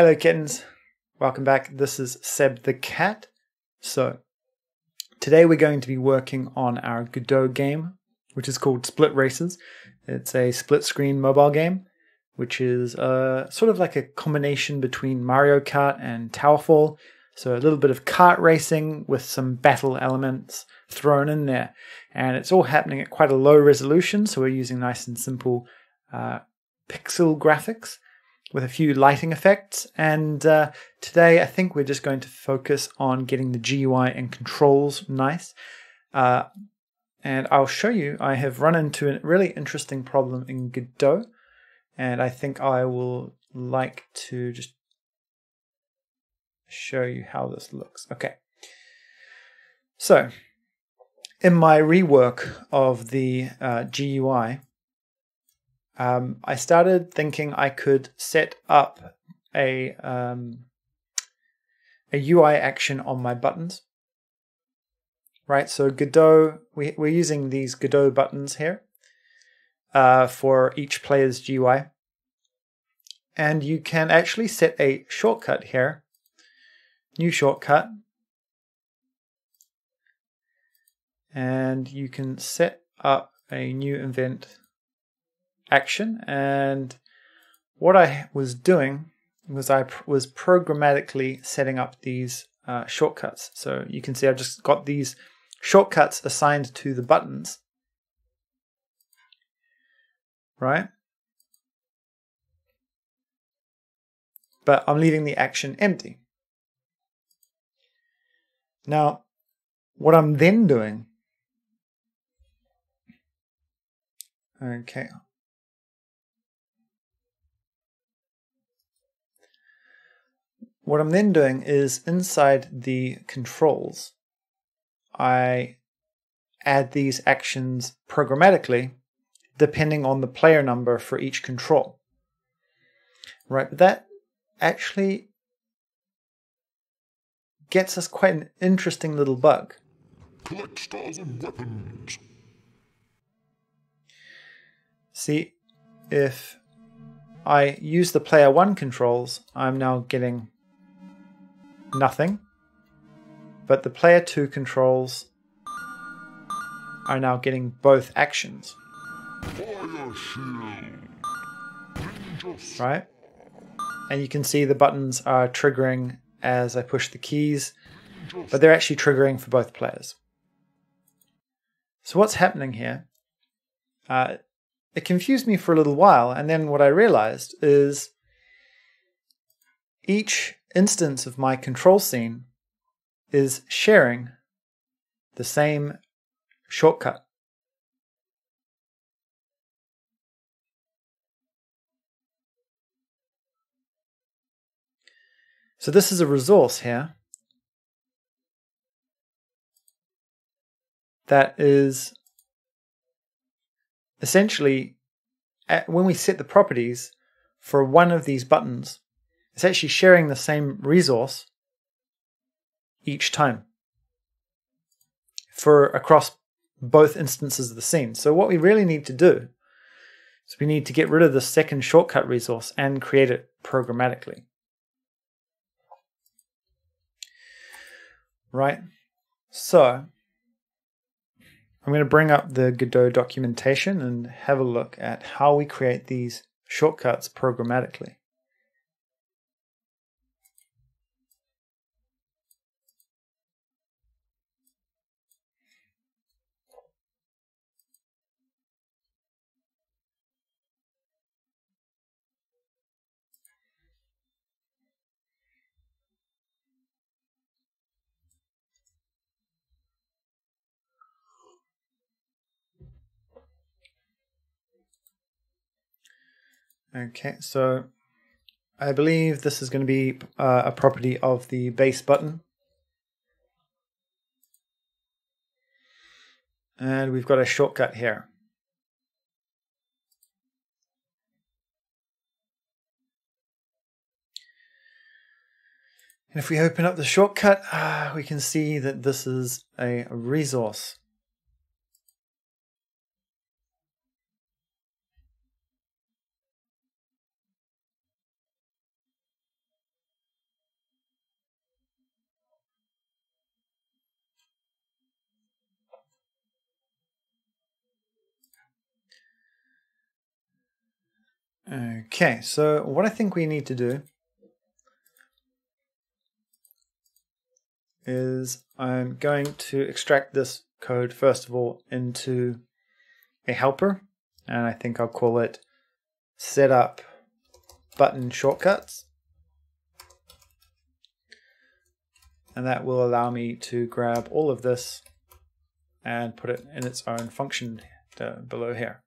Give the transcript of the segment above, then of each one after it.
Hello kittens, welcome back. This is Seb the Cat. So, today we're going to be working on our Godot game, which is called SplitRacers. It's a split screen mobile game, which is uh, sort of like a combination between Mario Kart and Towerfall. So, a little bit of kart racing with some battle elements thrown in there. And it's all happening at quite a low resolution, so we're using nice and simple uh, pixel graphics with a few lighting effects. And uh, today, I think we're just going to focus on getting the GUI and controls nice. Uh, and I'll show you, I have run into a really interesting problem in Godot. And I think I will like to just show you how this looks. Okay. So, in my rework of the uh, GUI, um, I started thinking I could set up a um, a UI action on my buttons. Right, so Godot, we, we're using these Godot buttons here uh, for each player's GUI. And you can actually set a shortcut here, new shortcut, and you can set up a new event action. And what I was doing was I was programmatically setting up these uh, shortcuts. So you can see I've just got these shortcuts assigned to the buttons. Right? But I'm leaving the action empty. Now, what I'm then doing, okay, What I'm then doing is inside the controls, I add these actions programmatically depending on the player number for each control. Right, but that actually gets us quite an interesting little bug. Collect stars and weapons. See, if I use the player one controls, I'm now getting nothing. But the player 2 controls are now getting both actions. Right? And you can see the buttons are triggering as I push the keys, but they're actually triggering for both players. So what's happening here? Uh, it confused me for a little while, and then what I realized is each instance of my control scene is sharing the same shortcut. So this is a resource here that is essentially uh, when we set the properties for one of these buttons, it's actually sharing the same resource each time for across both instances of the scene. So what we really need to do is we need to get rid of the second shortcut resource and create it programmatically. Right? So I'm going to bring up the Godot documentation and have a look at how we create these shortcuts programmatically. Okay, so I believe this is going to be uh, a property of the base button. And we've got a shortcut here. And if we open up the shortcut, uh, we can see that this is a resource. Okay, so what I think we need to do is I'm going to extract this code first of all into a helper and I think I'll call it setup button shortcuts and that will allow me to grab all of this and put it in its own function below here.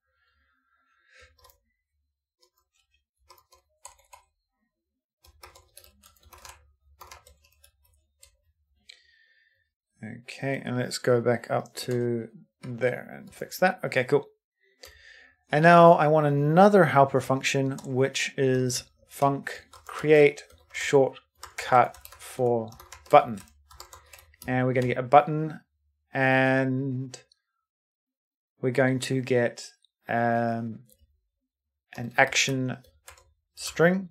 Okay, and let's go back up to there and fix that. Okay, cool. And now I want another helper function, which is func create shortcut for button. And we're going to get a button and we're going to get um, an action string.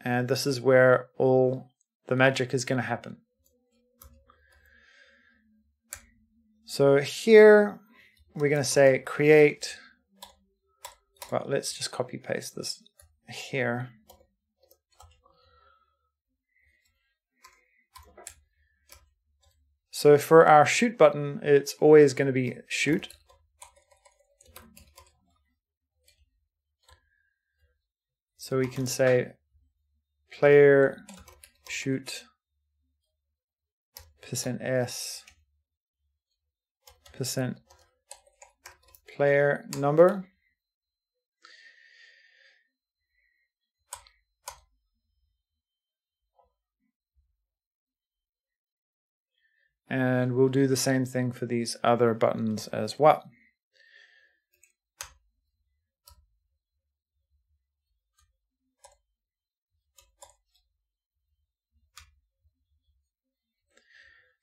And this is where all the magic is going to happen. So here we're going to say create, well, let's just copy paste this here. So for our shoot button, it's always going to be shoot. So we can say player shoot percent s percent player number and we'll do the same thing for these other buttons as well.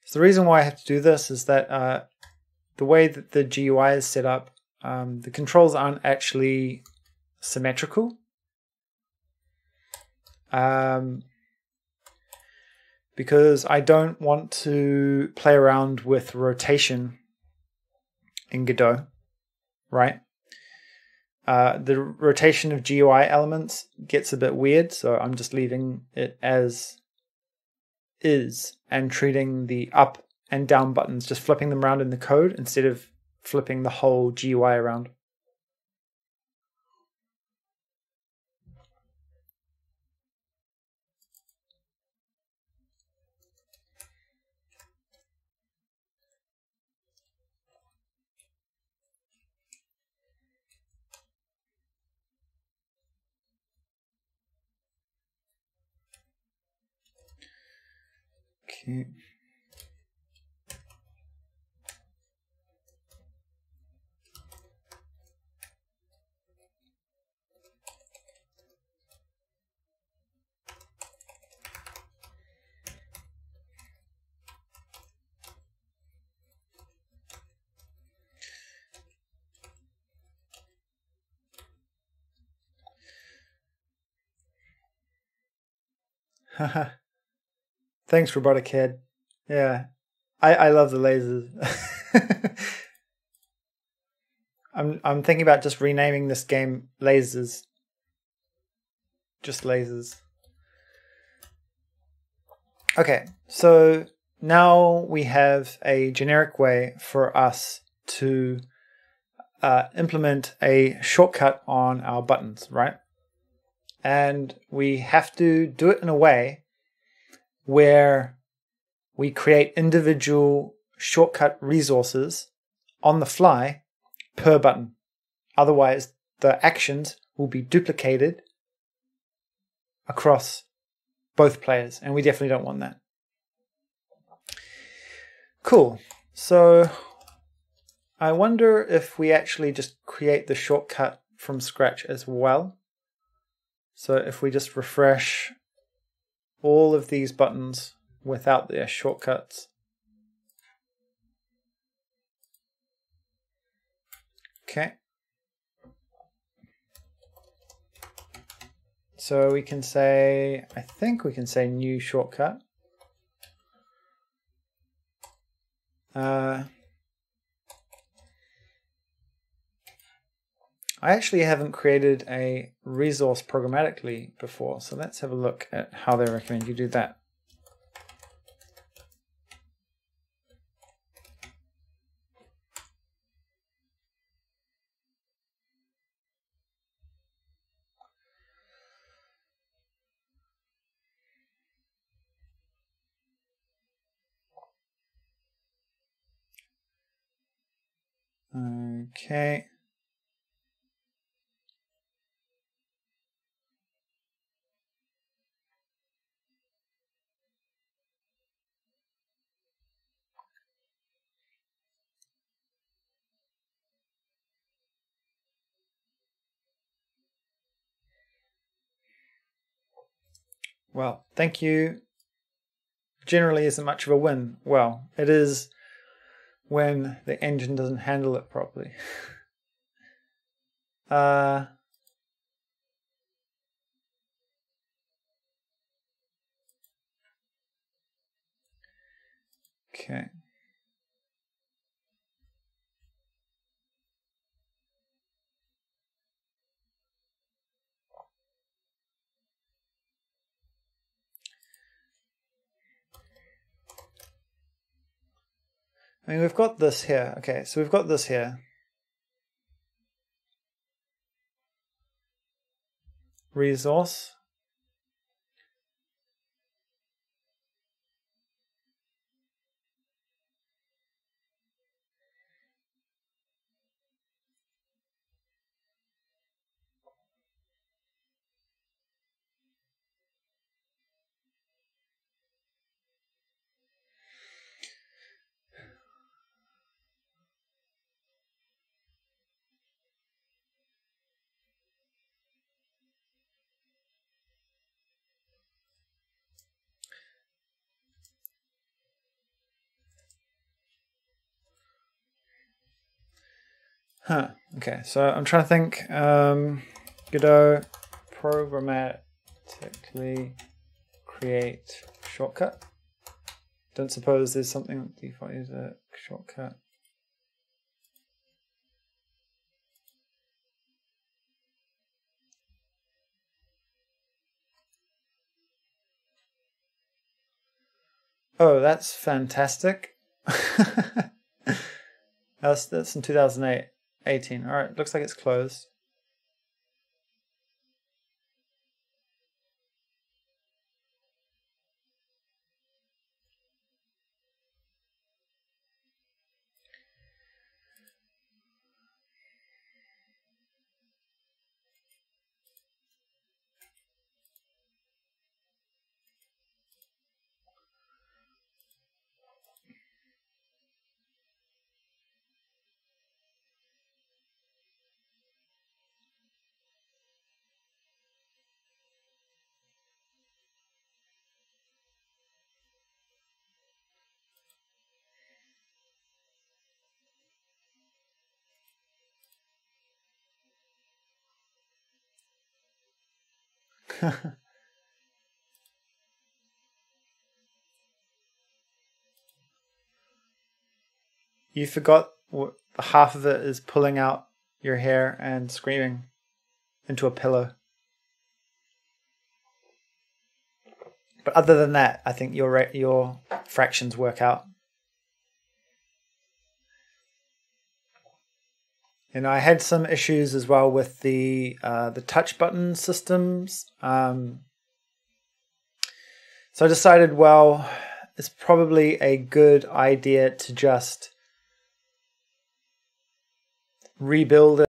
So the reason why I have to do this is that uh, the way that the GUI is set up, um, the controls aren't actually symmetrical. Um, because I don't want to play around with rotation in Godot, right? Uh, the rotation of GUI elements gets a bit weird, so I'm just leaving it as is and treating the up and down buttons, just flipping them around in the code instead of flipping the whole GUI around. Okay. Haha. Thanks, Robotic Kid. Yeah, I I love the lasers. I'm I'm thinking about just renaming this game Lasers. Just lasers. Okay, so now we have a generic way for us to uh, implement a shortcut on our buttons, right? And we have to do it in a way where we create individual shortcut resources on the fly per button. Otherwise, the actions will be duplicated across both players, and we definitely don't want that. Cool. So I wonder if we actually just create the shortcut from scratch as well. So if we just refresh all of these buttons without their shortcuts. Okay. So we can say, I think we can say new shortcut. Uh, I actually haven't created a resource programmatically before, so let's have a look at how they recommend you do that. Okay. Well, thank you. Generally isn't much of a win. Well, it is when the engine doesn't handle it properly. uh, okay. I mean, we've got this here. Okay, so we've got this here. Resource. Huh. Okay. So I'm trying to think. Um, Godot programmatically create shortcut. Don't suppose there's something default user shortcut. Oh, that's fantastic. that's that's in 2008. 18. All right, looks like it's closed. you forgot what half of it is pulling out your hair and screaming into a pillow. But other than that, I think your your fractions work out. And I had some issues as well with the uh, the touch button systems. Um, so I decided, well, it's probably a good idea to just rebuild it